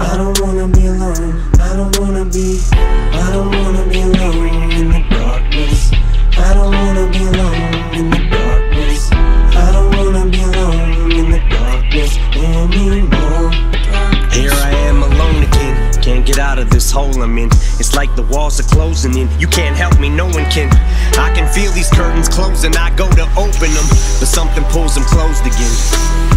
I don't wanna be alone. I don't wanna be. I don't wanna be alone in the darkness. I don't wanna be alone in the darkness. I don't wanna be alone in the darkness anymore. Here I am alone again. Can't get out of this hole I'm in. It's like the walls are closing in. You can't help me, no one can. I can feel these curtains closing. I go to open them, but something pulls them closed again.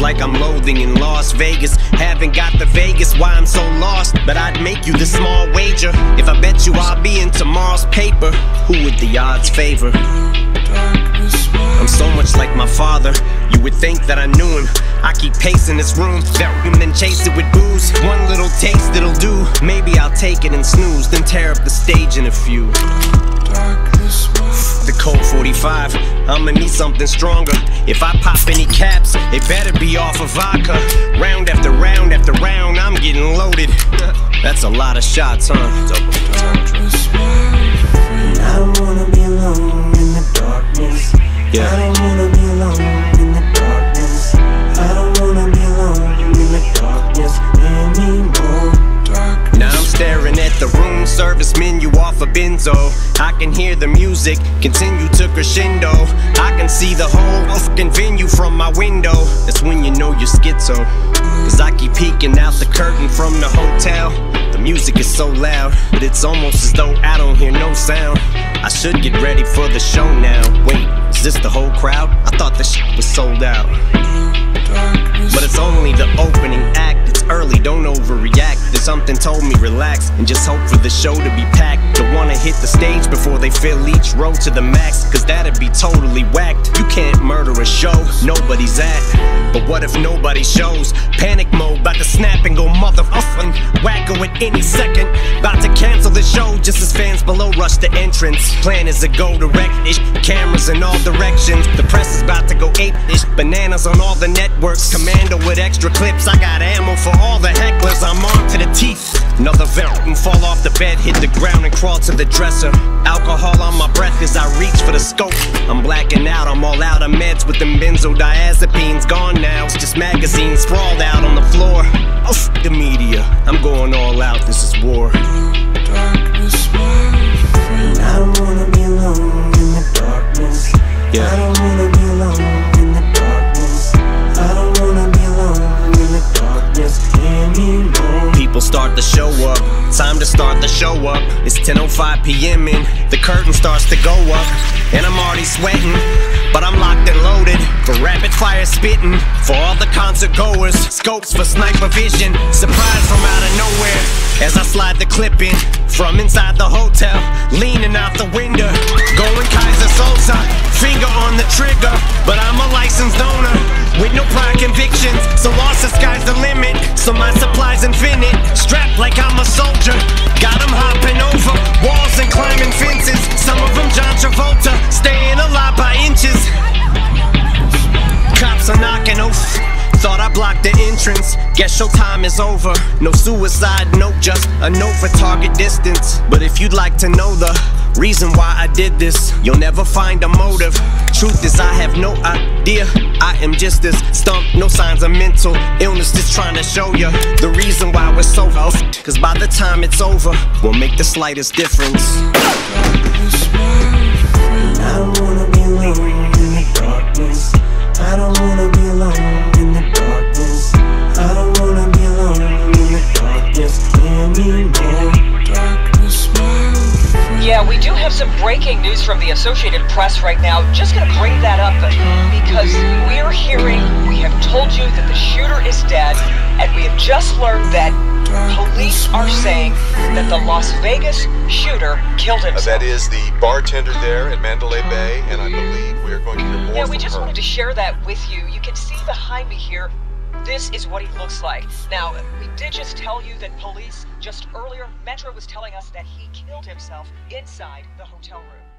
Like I'm loathing in Las Vegas. Haven't got the Vegas, why I'm so lost. But I'd make you the small wager. If I bet you I'll be in tomorrow's paper, who would the odds favor? I'm so much like my father. You would think that I knew him. I keep pacing this room, that him, then chase it with booze. One little taste it'll do. Maybe I'll take it and snooze, then tear up the stage in a few. The Colt 45, I'ma need something stronger. If I pop any caps, it better be off of vodka. Round after round after round, I'm getting loaded. That's a lot of shots, huh? I don't wanna be alone in the darkness. Yeah. I don't wanna be alone service menu off a benzo. I can hear the music continue to crescendo. I can see the whole fucking venue from my window. That's when you know you're schizo. Cause I keep peeking out the curtain from the hotel. The music is so loud, but it's almost as though I don't hear no sound. I should get ready for the show now. Wait, is this the whole crowd? I thought the shit was sold out. Something told me relax and just hope for the show to be packed. Don't wanna hit the stage before they fill each row to the max, cause that'd be totally whacked. You can't murder a show nobody's at. But what if nobody shows? Panic mode, about to snap and go motherfucking wacko at any second. About to cancel the show just as fans below rush the entrance. Plan is to go direct ish, cameras in all directions. The press is about to go ape ish, bananas on all the networks. Commando with extra clips, I got ammo for all the hecklers. I'm on to the teeth. Another and fall off the bed, hit the ground and crawl to the dresser. Alcohol on my breath as I reach for the scope. I'm blacking out, I'm all out of meds with them benzodiazepines gone now. It's just magazines sprawled out on the floor. Oh, f- the media. I'm going all out, this is war. To show up. Time to start the show up. It's 10:05 p.m. and the curtain starts to go up, and I'm already sweating. But I'm locked and loaded for rapid fire spitting. For all the concert goers, scopes for sniper vision. Surprise from out of nowhere as I slide the clip in from inside the hotel, leaning out the window, going Kaiser Sosa, finger on the trigger. But I'm a licensed owner with no prior convictions, so lost the sky's the limit. So my supply's infinite, like I'm a soldier. Got 'em hopping over walls and climbing fences. Some of them John Travolta, staying alive by inches. Cops are knocking, oh. Thought I blocked the entrance. Guess your time is over. No suicide note, just a note for target distance. But if you'd like to know the reason why I did this, you'll never find a motive. Truth is, I have no idea. I am just this stump, no signs of mental illness. Just trying to show you the reason why we're so off. Cause by the time it's over, we'll make the slightest difference. I don't wanna be alone in the darkness. I don't wanna be alone breaking news from the Associated Press right now. Just gonna bring that up because we're hearing, we have told you that the shooter is dead, and we have just learned that police are saying that the Las Vegas shooter killed Uh, himself. that is the bartender there at Mandalay Bay, and I believe we are going to hear more Yeah, we just her. wanted to share that with you. You can see behind me here. This is what he looks like. Now, we did just tell you that police, just earlier, Metro was telling us that he killed himself inside the hotel room.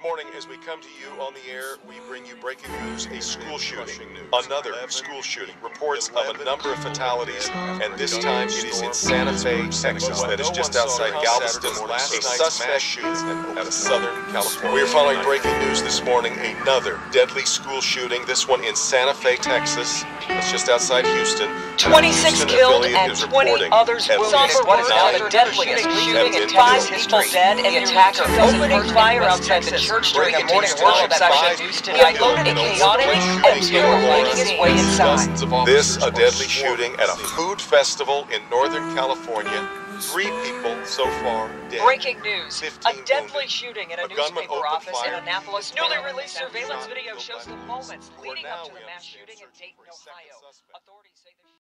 Good morning. As we come to you on the air, we bring you breaking news: a school shooting, another school shooting. Reports of a number of fatalities, and this time it is in Santa Fe, Texas. That is just outside Galveston. A suspect shoots out of Southern California. We are following breaking news this morning: another deadly school shooting. This one in Santa Fe, Texas. That's just outside Houston. 26 Houston killed and 20 others wounded. least What is now the nine deadliest shooting have in been five people dead and the attacker opening fire outside the church during a morning worship session. He unloaded a chaotic and terror making his way inside. This, a deadly shooting at a food festival in Northern California. Three people so far dead. Breaking news. A deadly wounded. shooting in a, A newspaper office in. Annapolis. Newly released surveillance video shows the moments leading up to the mass shooting in Dayton, for a second Ohio. Authorities say the